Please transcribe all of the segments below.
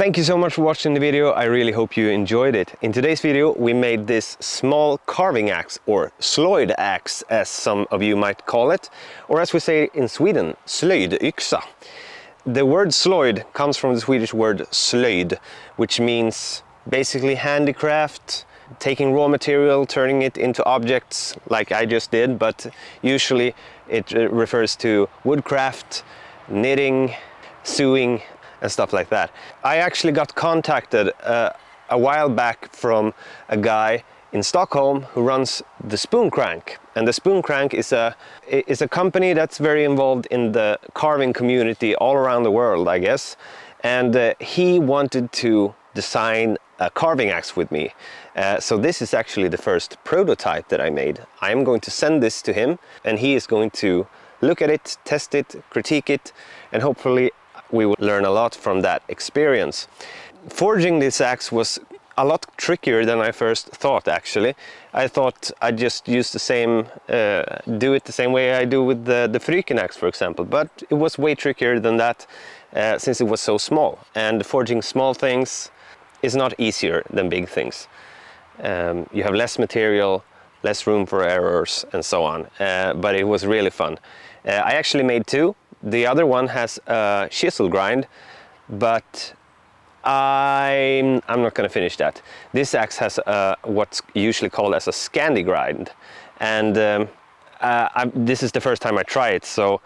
Thank you so much for watching the video. I really hope you enjoyed it. In today's video, we made this small carving axe or slöjd axe, as some of you might call it, or as we say in Sweden, slöjdyxa. The word slöjd comes from the Swedish word slöjd, which means basically handicraft, taking raw material, turning it into objects like I just did, but usually it uh, refers to woodcraft, knitting, sewing, and stuff like that. I actually got contacted uh, a while back from a guy in Stockholm who runs the Spoon Crank. And the Spoon Crank is a, is a company that's very involved in the carving community all around the world, I guess. And uh, he wanted to design a carving axe with me. Uh, so this is actually the first prototype that I made. I am going to send this to him and he is going to look at it, test it, critique it, and hopefully we will learn a lot from that experience. Forging this axe was a lot trickier than I first thought actually. I thought I'd just use the same, uh, do it the same way I do with the, the Fryken axe for example, but it was way trickier than that uh, since it was so small. And forging small things is not easier than big things. Um, you have less material, less room for errors and so on, uh, but it was really fun. Uh, I actually made two. The other one has a chisel grind, but I'm, I'm not going to finish that. This axe has a, what's usually called as a Scandi grind, and um, uh, this is the first time I try it, so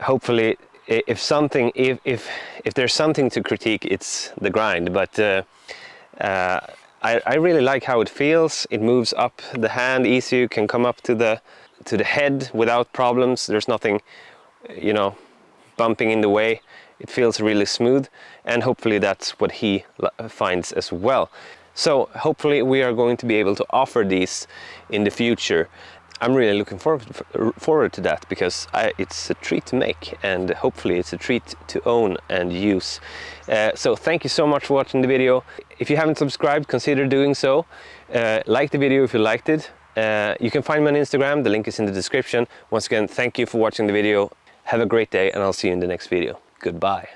hopefully if something, if, if, if there's something to critique, it's the grind, but uh, uh, I, I, really like how it feels. It moves up the hand easy, you can come up to the, to the head without problems. There's nothing, you know, bumping in the way. It feels really smooth and hopefully that's what he finds as well. So hopefully we are going to be able to offer these in the future I'm really looking forward, forward to that because I, it's a treat to make and hopefully it's a treat to own and use. Uh, so thank you so much for watching the video. If you haven't subscribed, consider doing so. Uh, like the video if you liked it. Uh, you can find me on Instagram, the link is in the description. Once again, thank you for watching the video. Have a great day and I'll see you in the next video. Goodbye.